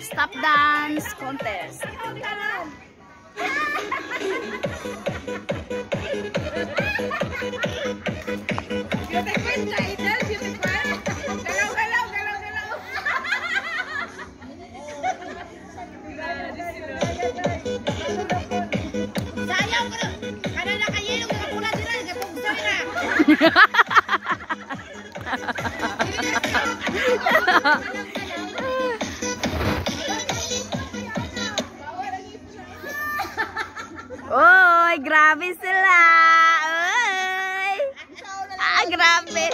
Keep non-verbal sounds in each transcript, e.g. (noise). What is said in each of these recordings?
Stop dance contest. Sayang ko. Kana na kayo yung kapula sila. Kapugsa grabe sila. Oy. Ah, grabe.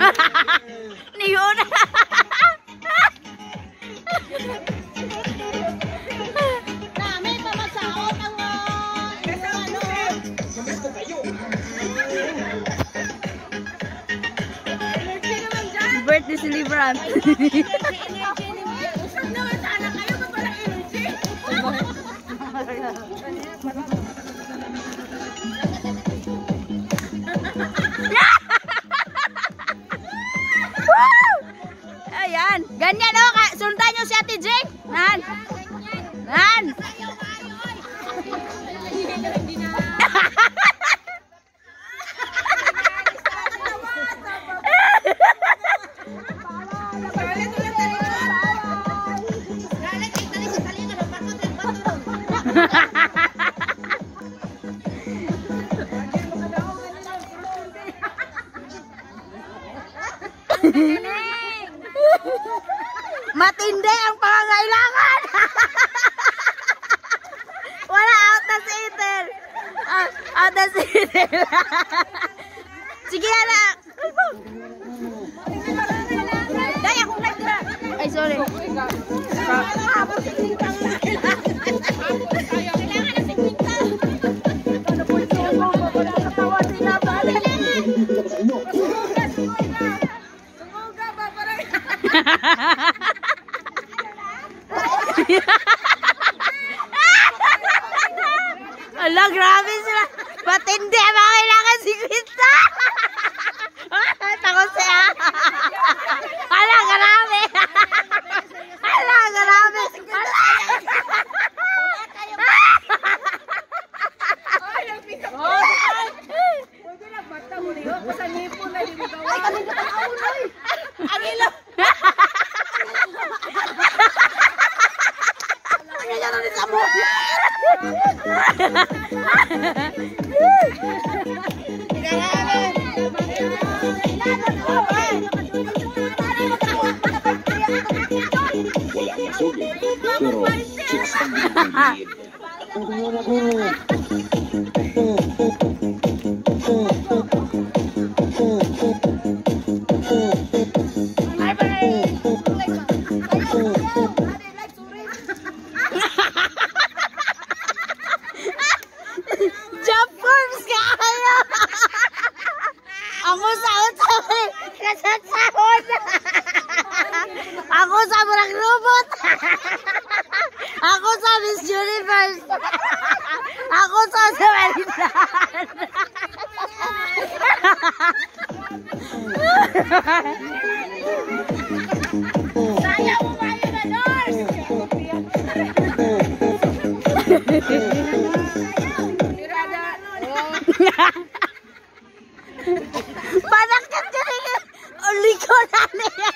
Uh, ano. Birthday celebrant. Usap (laughs) 我不吃你也管 Si Ethel. Sige na. Daya akong nagdra. Ay, sorry. Ala, grabe. Matindi mga kailangan si Krista. Takot siya. Ala, grabe. Ala, grabe. Ala. Ang ilaw. Ang 600 million. Jump forms ka kayo! Ako sa utay! Kasasahon! Ako sa marang robot! Ako sa Miss Universe! (laughs) Ako sa Samaritan! Sayang mo kayo na, Nors! Panakit ka rin! Uli ko na niya!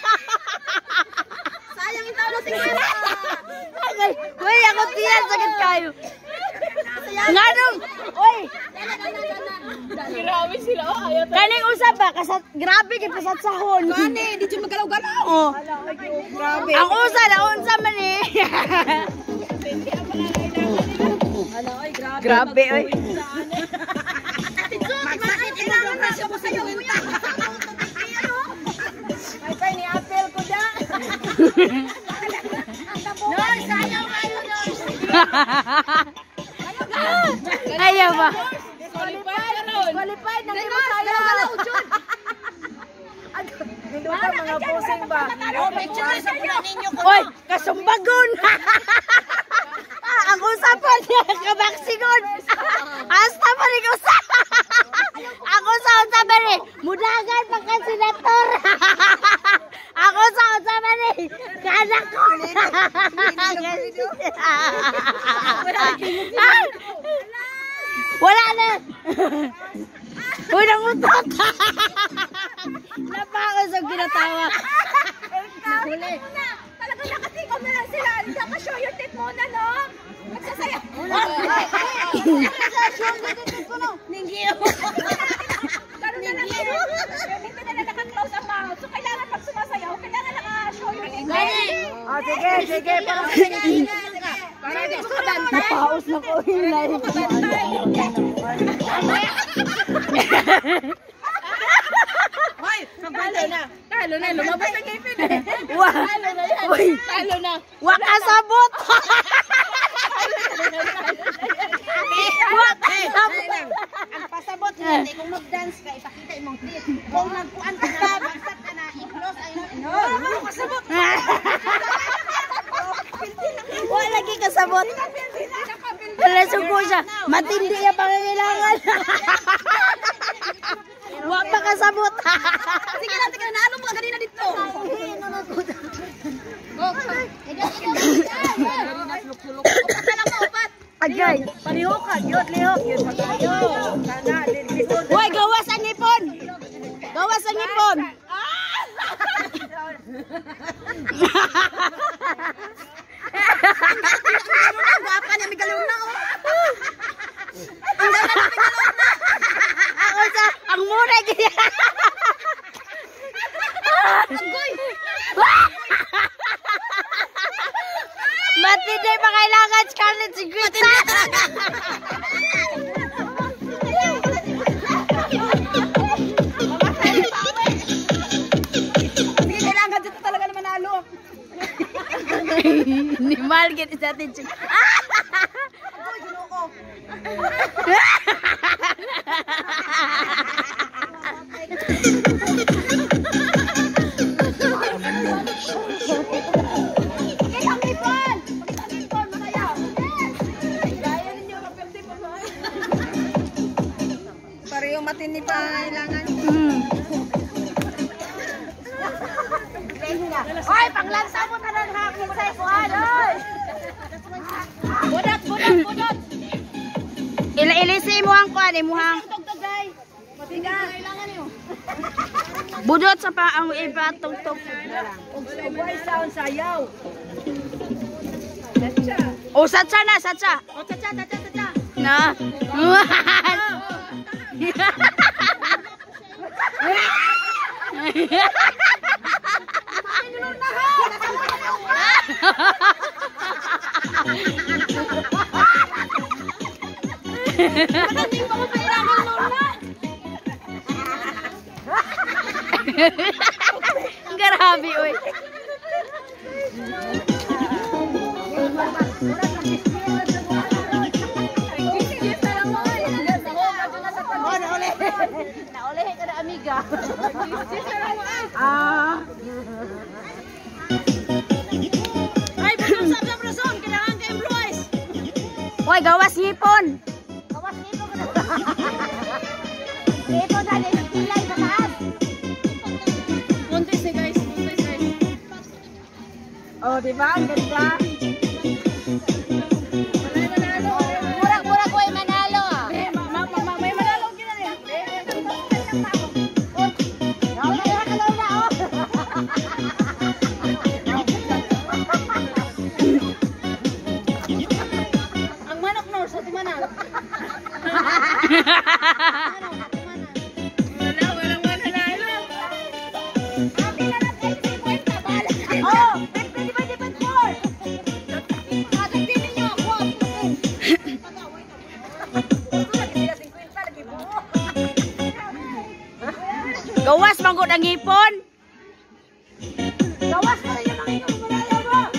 Sayang ito na si (laughs) Kira! Uy, ako tiyan, sakit kayo! Nga nung, uy, Grabe sila, oh, ayaw kaning usap ba? Kasat, grabe kay pasat sahon. Kani, di siya magalaw-galaw. Oh, Grabe. ang usa na unsa man eh. Ano, grabe. grabe oy. Magsakit ilangan na siya mo sa iyo. Ay, pa, ni-apel ko dyan. (laughs) Ayaw ba? Qualified ka ron. Qualified na kayo sa ayaw. Minuta mga posing ba? Oh, picture sa pula ninyo ko. Oy, kasumbagon. (laughs) ah, ang usapan niya kabaksingon. Hasta pa rin usap. Ako sa unsa ba Kala ko! Wala na! Unang utot! Napakas ang ginatawa. Huli. Talaga nakatikom na lang sila. Saka show your tip muna, no? Magsasaya. Wala na. Show your tip ko, no? Ninggiro. Ninggiro. Oh, sige, sige. Para Para hindi ko kabantay. Napaos na ko yung live. Hoy, talo na. Talo na. Lumabas ang ngipin eh. Talo na. wa ka sabot. Wa ka sabot. Ang pasabot hindi kung mag-dance ka, ipakita imong teeth. Kung nagkuan ka na, bagsak ka na, i-close ay no. Ano pasabot? Wa sabot. Wala suko siya. Matindi yung pangangailangan. Wa pa ka (laughs) sabot. Sige lang, tingnan na. Ano mga ganina dito? Agay. Paliho ka, yun, liho. Yun, patayo. Sana, lisod. Hoy, gawas ang ngipon. Gawas ang ngipon. Ang (laughs) gwapa niya, may galong na, oh. Ako sa, ang mura kaya. Matindi pa kailangan Scarlett Secret. Sige, kailangan dito talaga na manalo. Ni Mal gini sa atin. siya. Uy, ginoo. (laughs) Hoy, panglansa mo na ng hakin sa ikuan, hoy! Budot, budot, budot! Ila-ilisi mo ang kuan, imuhang budot sa pa ang iba tugtog. Boy sound sayaw. O satsa na, satsa. O, tacha, tacha, tacha. Na. Pagdating pa ko kailangan Lola. Grabe, oy. Naulihin ka na, amiga. Ah. Ay, busog sa sa brason. Kailangan ka employees. Oy, gawas ngipon. Ito dali, pilay sa taas. Context eh, guys. Guys. Oh, di ba? Ang ganda. Murag-murag ko ay manalo ah. May manalo kina niya. Ang manok no, sa timana. Wala, (laughs) Gawas mangkot ang ngipon. Gawas ka rin yung mga inyong manalo mo.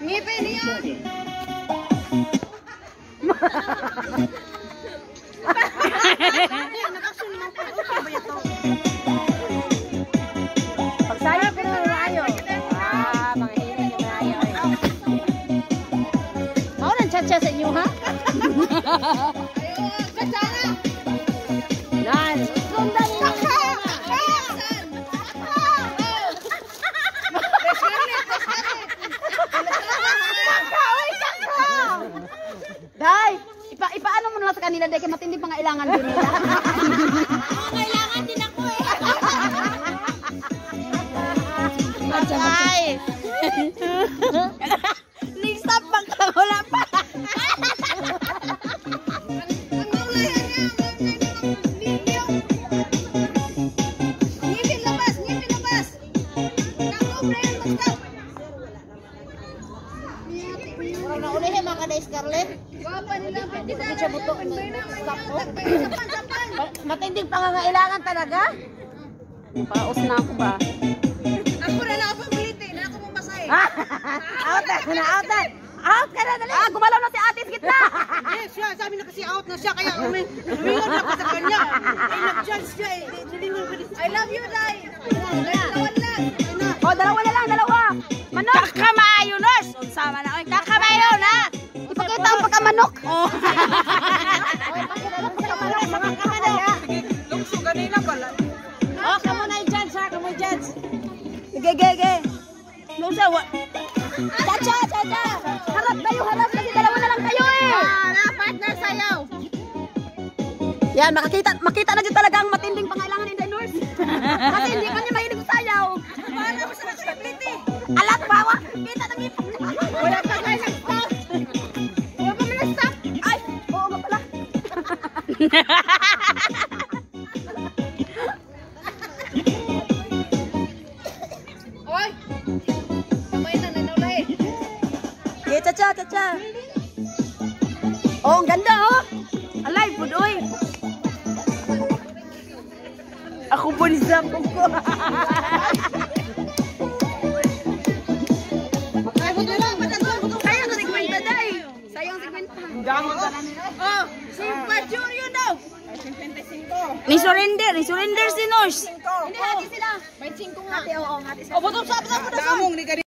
Ngipin niyo. (laughs) kailangan din Paus na ako ba? Ako na lang ako pagbilitin. Na ako mamasahe. out na, na, out na. Out ka na, dali. Ah, gumalaw na si ate sa gitna. Yes, siya. Sabi na kasi out na siya. Kaya umi- umingon na ako sa kanya. Ay, nag-judge siya eh. Nilingon ko din. I love you, Day. Dalawan lang. O, Oh, dalawa na lang, dalawa. Manok. Kakamayo, nurse. Sama na. Kakamayo na. Ipakita ang pagkamanok. Oh. (laughs) Oh, Ge, ge, ge. Lusa, wa. Chacha, chacha. Harap kayo, harap. Kasi dalawa na lang kayo eh. Ah, partner sayaw. Yan, makakita, makita na dyan talaga ang matinding pangailangan ni nurse. Kasi hindi pa niya mahilig sa sayaw. Paano mo sa responsibility? Alat, bawa. Kita na kita. Wala pa kayo nag-stop. Wala pa man nag-stop. Ay, oo nga pala. (laughs) Ni Zapong ko. Ay, buto lang. Buto, buto. Sayang sa. Sayang segmenta. Oh, si Pacho, yun daw. Ni surrender, ni surrender si nurse. Hindi, hati sila. May 5 nga. Hati, oo, hati sila. Oh, buto sa, buto, buto sa.